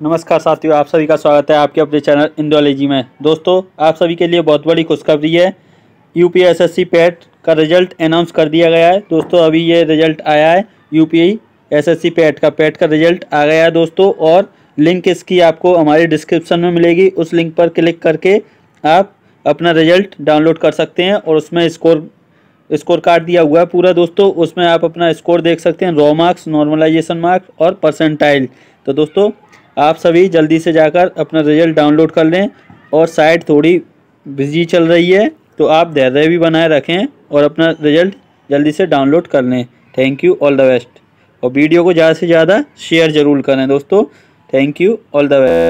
नमस्कार साथियों, आप सभी का स्वागत है आपके अपने चैनल इंडोलॉजी में। दोस्तों, आप सभी के लिए बहुत बड़ी खुशखबरी है। U P S S C PET का रिज़ल्ट अनाउंस कर दिया गया है। दोस्तों, अभी ये रिज़ल्ट आया है U P S S C PET का। पैट का रिज़ल्ट आ गया है दोस्तों और लिंक इसकी आपको हमारे डिस्क्रिप्शन में मिलेगी। उस लिंक पर क्लिक करके आप अपना रिज़ल्ट डाउनलोड कर सकते हैं और उसमें स्कोर स्कोर कार्ड दिया हुआ है पूरा दोस्तों। उसमें आप अपना स्कोर देख सकते हैं। रॉ मार्क्स नॉर्मलाइजेशन मार्क्स और परसेंटाइल तो दोस्तों आप सभी जल्दी से जाकर अपना रिज़ल्ट डाउनलोड कर लें और साइट थोड़ी बिज़ी चल रही है तो आप धैर्य भी बनाए रखें और अपना रिज़ल्ट जल्दी से डाउनलोड कर लें। Thank you all the best और वीडियो को ज़्यादा से ज़्यादा शेयर ज़रूर करें दोस्तों। Thank you all the best